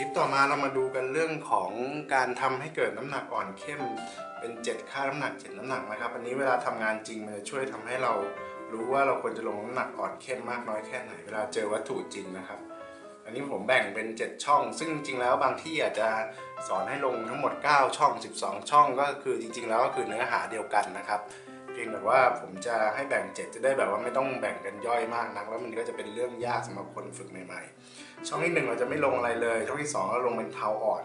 คลิปต่อมาเรามาดูกันเรื่องของการทำให้เกิดน้ำหนักอ่อนเข้มเป็น 7 ค่าน้ำหนัก 7 น้ำหนักนะครับ อันนี้เวลาทำงานจริงมันจะช่วยทำให้เรารู้ว่าเราควรจะลงน้ำหนักอ่อนเข้มมากน้อยแค่ไหน เวลาเจอวัตถุจริงนะครับ อันนี้ผมแบ่งเป็น 7 ช่อง ซึ่งจริงๆแล้วบางที่อาจจะสอนให้ลงทั้งหมด 9 ช่อง 12 ช่องก็คือจริง ๆ แล้วก็คือเนื้อหาเดียวกันนะครับ เพียงแต่ว่าผมจะให้แบ่ง7จะได้แบบว่าไม่ต้องแบ่งกันย่อยมากนัก แล้วมันก็จะเป็นเรื่องยากสำหรับคนฝึกใหม่ๆ ช่องที่1เราจะไม่ลงอะไรเลย ช่องที่2เราลงเป็นเทาอ่อน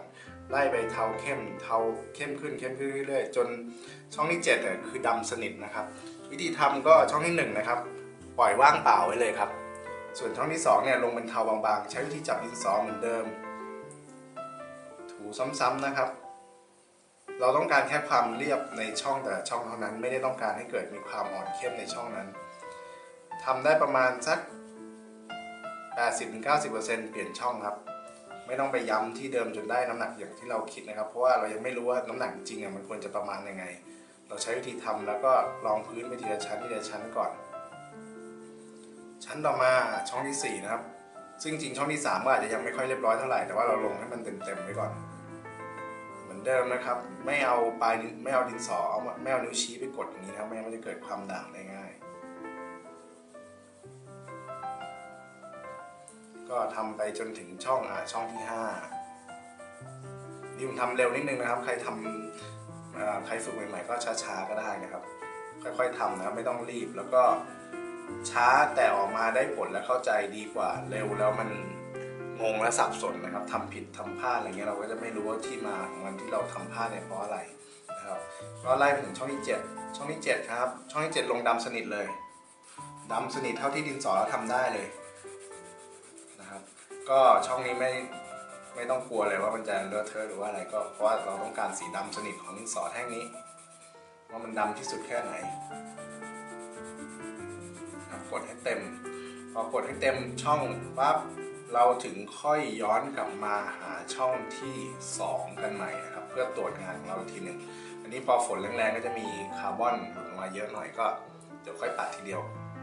ไล่ไปเทาเข้มเทาเข้มขึ้นเข้มขึ้นเรื่อยๆจนช่องที่7เนี่ยคือดำสนิทนะครับ วิธีทำก็ช่องที่1นะครับปล่อยว่างเปล่าไว้เลยครับ ส่วนช่องที่2เนี่ยลงเป็นเทาบางๆ ใช้วิธีจับดินสอเหมือนเดิม ถูซ้ำๆนะครับ เราต้องการแค่ความเรียบในช่องแต่ช่องเท่านั้น ไม่ได้ต้องการให้เกิดมีความอ่อนเข้มในช่องนั้นทำได้ประมาณสัก 80-90%เปลี่ยนช่องครับ ไม่ต้องไปย้ำที่เดิมจนได้น้ำหนักอย่างที่เราคิดนะครับ เพราะว่าเรายังไม่รู้ว่าน้ำหนักจริงอะมันควรจะประมาณยังไง เราใช้วิธีทำแล้วก็ลองพื้นไปทีละชั้นทีละชั้นก่อน ชั้นต่อมาช่องที่ 4 นะครับ ซึ่งจริงช่องที่ 3 ก็อาจจะยังไม่ค่อยเรียบร้อยเท่าไหร่แต่ว่าเราลงให้มันเต็มๆไว้ก่อน มือนเดิมนะครับ ไม่เอาปลายไม่เอาดินสอไม่เอานิ้วชี้ไปกดอย่างนี้นะครับไม่งั้นมันจะเกิดความด่างได้ง่าย ก็ทำไปจนถึงช่องอ่าช่องที่5นี่ผมทำเร็วนิดนึงนะครับ ใครทำอ่าใครฝึกใหม่ๆ ก็ช้าๆก็ได้นะครับ ค่อยๆทำนะไม่ต้องรีบแล้วก็ช้าแต่ออกมาได้ผลและเข้าใจดีกว่าเร็วแล้วมัน งงและสับสนนะครับทำผิดทำพลาดอะไรเงี้ยเราก็จะไม่รู้ว่าที่มาของมันที่เราทำพลาดเนี่ยเพราะอะไรนะครับก็ไล่ไปถึงช่องที่ 7 ช่องที่ 7 ครับ ช่องที่ 7 ลงดำสนิทเลยดำสนิทเท่าที่ดินสอเราทำได้เลยนะครับ ก็ช่องนี้ไม่ไม่ต้องกลัวเลยว่ามันจะเลอะเทอะหรือว่าอะไรก็เพราะว่าเราต้องการสีดำสนิทของดินสอแท่งนี้ ว่ามันดำที่สุดแค่ไหนกดให้เต็ม พอกดให้เต็มช่องปั๊บ เราถึงค่อยย้อนกลับมาหาช่องที่ 2 กันใหม่นะครับ เพื่อตรวจงานของเราทีหนึ่งอันนี้พอฝนแรงๆก็จะมีคาร์บอนหลุดออกมาเยอะหน่อยก็เดี๋ยวค่อยปัดทีเดียว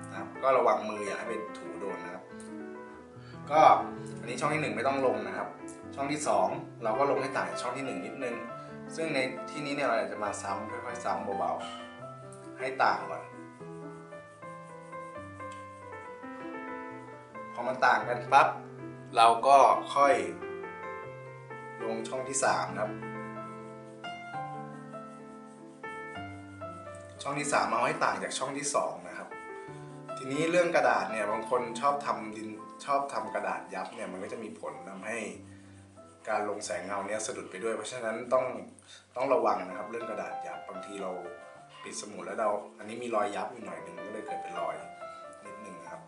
นะครับ ก็ระวังมืออย่าให้เป็นถูโดนนะครับ ก็อันนี้ช่องที่ 1 ไม่ต้องลงนะครับ ช่องที่ 2 เราก็ลงให้ต่างช่องที่ 1 นิดนึง ซึ่งในที่นี้เนี่ยเราจะมาซ้ำค่อยๆซ้ำเบาๆให้ต่างก่อนพอมันต่างกันปั๊บ เราก็ค่อยลงช่องที่ 3 ครับ ช่องที่ 3เอาให้ต่างจากช่องที่ 2 นะครับ ทีนี้เรื่องกระดาษเนี่ยบางคนชอบทำดินชอบทำกระดาษยับเนี่ยมันก็จะมีผลทำให้การลงแสงเงาเนี่ยสะดุดไปด้วย เพราะฉะนั้นต้องต้องระวังนะครับ เรื่องกระดาษยับบางทีเราปิดสมุดแล้วเรา อันนี้มีรอยยับอยู่หน่อยหนึ่งก็เลยเกิดเป็นรอยนิดหนึ่งนะครับ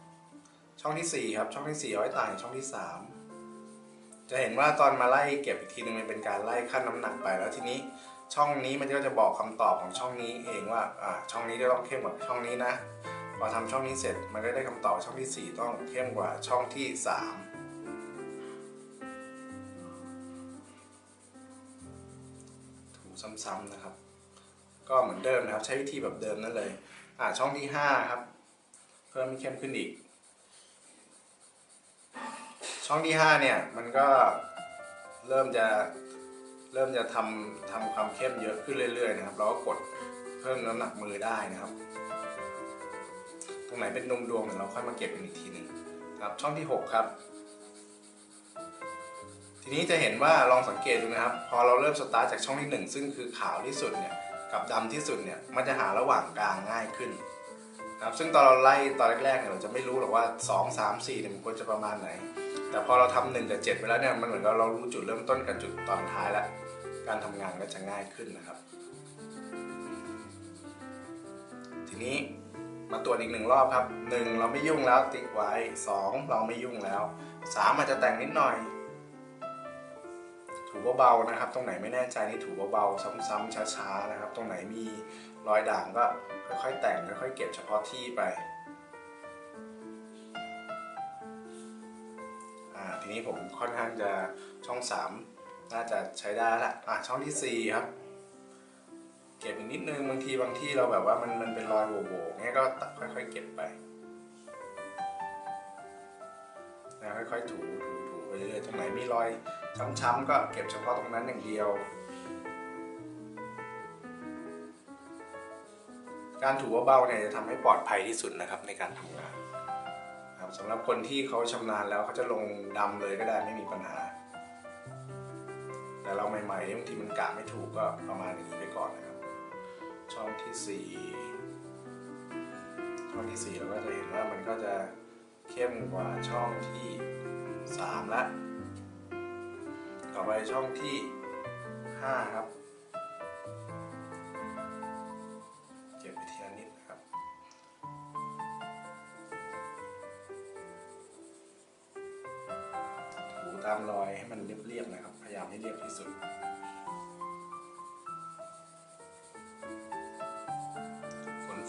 ช่องที่ 4 ครับ ช่องที่4เอาไว้ต่างจากช่องที่ 3 จะเห็นว่าตอนมาไล่เก็บอีกทีนึงมันเป็นการไล่ขั้นน้ำหนักไปแล้วทีนี้ช่องนี้มันก็จะบอกคำตอบของช่องนี้เองว่าอ่าช่องนี้จะต้องเข้มกว่าช่องนี้นะพอทำช่องนี้เสร็จมันก็ได้คำตอบช่องที่ 4 ต้องเข้มกว่าช่องที่3ถูซ้ำๆนะครับ ก็เหมือนเดิมนะครับ ใช้วิธีแบบเดิมนั่นเลย อ่าช่องที่ 5 ครับ เพิ่มให้เข้มขึ้นอีก ช่องที่ 5 เนี่ย มันก็เริ่มจะเริ่มจะทำทำความเข้มเยอะขึ้นเรื่อยๆนะครับเราก็กดเพิ่มน้ำหนักมือได้นะครับ ตรงไหนเป็นดวงดวงๆเดี๋ยวเราค่อยมาเก็บกันอีกทีหนึงครับช่องที่ 6 ครับ ทีนี้จะเห็นว่าลองสังเกตดูนะครับ พอเราเริ่มสตาร์ทจากช่องที่ 1 ซึ่งคือขาวที่สุดเนี่ยกับดำที่สุดเนี่ยมันจะหาระหว่างกลางง่ายขึ้น ครับซึ่งตอนเราไล่ตอนแรกๆเนี่ยเราจะไม่รู้หรอกว่า 2 3 4เนี่ยมันควรจะประมาณไหน แต่พอเราทำหนึ่งกับเจ็ดไปแล้วเนี่ยมันเหมือนกับเรารู้จุดเริ่มต้นกับจุดตอนท้ายแล้ว การทำงานก็จะง่ายขึ้นนะครับ ทีนี้มาตรวจอีกหนึ่งรอบครับหนึ่งเราไม่ยุ่งแล้วติ๊กไว้สองเราไม่ยุ่งแล้วสามอาจจะแต่งนิดหน่อย ถูเบาๆนะครับ ตรงไหนไม่แน่ใจนี่ถูเบาๆซ้ำๆช้าๆนะครับ ตรงไหนมีรอยด่างก็ค่อยๆแต่งค่อยๆเก็บเฉพาะที่ไปอ่าทีนี้ผมค่อนข้างจะช่อง 3 น่าจะใช้ได้ละอ่าช่องทีสี่ 4 ครับ เก็บอีกนิดนึงบางทีบางที่เราแบบว่ามันมันเป็นรอยโหว่ๆเงี้ยก็ตัดค่อยๆเก็บไปนะค่อยๆถูถูถูไปเรื่อยๆตรงไหนมีรอย ช้ำๆก็เก็บเฉพาะตรงนั้นอย่างเดียว การถูเบาๆเนี่ยจะทำให้ปลอดภัยที่สุดนะครับในการทำงานครับสำหรับคนที่เขาชำนาญแล้วเขาจะลงดำเลยก็ได้ไม่มีปัญหา แต่เราใหม่ๆบางทีมันกะไม่ถูกก็ประมาณนี้ไปก่อนนะครับ ช่องที่สี่ช่องที่สี่เราก็จะเห็นว่ามันก็จะเข้มกว่าช่องที่สามละ ต่อไปช่องที่ห้าครับเก็บไปทีละนิดนะครับ ถูตามรอยให้มันเรียบๆนะครับ พยายามให้เรียบที่สุด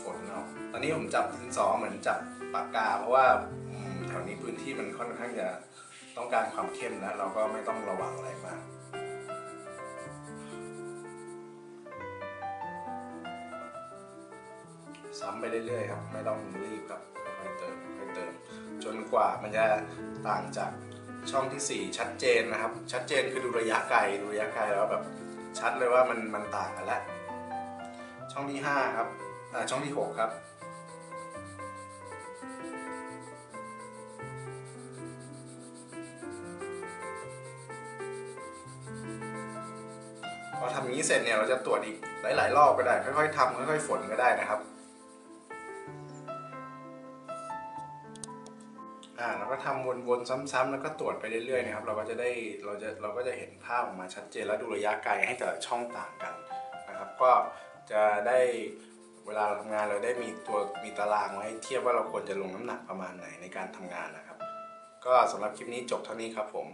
ฝนๆเอาตอนนี้ผมจับดินสอเหมือนจับปากกา เพราะว่าแถวนี้พื้นที่มันค่อนข้างจะ ต้องการความเข้มนะ เราก็ไม่ต้องระวังอะไรมากซ้ำไปเรื่อยๆครับ ไม่ต้องรีบครับค่อยๆเติมค่อยๆเติม จนกว่ามันจะต่างจากช่องทีสี่ 4 ชัดเจนนะครับ ชัดเจนคือดูระยะไกลดูระยะไกลแล้วแบบชัดเลยว่ามันมันต่างกันแล้วช่องที่5ครับช่องที่ 6 ครับ อทำอย่างนี้เสร็จเนี่ยเราจะตรวจอีกหลาย ๆ รอบก็ได้ ค่อย ๆทำค่อย ๆ ฝนก็ได้นะครับอ่าเราก็ทำวนๆซ้ำๆแล้วก็ตรวจไปเรื่อยๆนะครับเราก็จะได้เราจะเราก็จะเห็นภาพออกมาชัดเจนและดูระยะไกลให้แต่ละช่องต่างกันนะครับ ก็จะได้เวลาเราทำงานเราได้มีตัวมีตารางไว้เทียบว่าเราควรจะลงน้ำหนักประมาณไหนในการทำงานนะครับ ก็สำหรับคลิปนี้จบเท่านี้ครับผม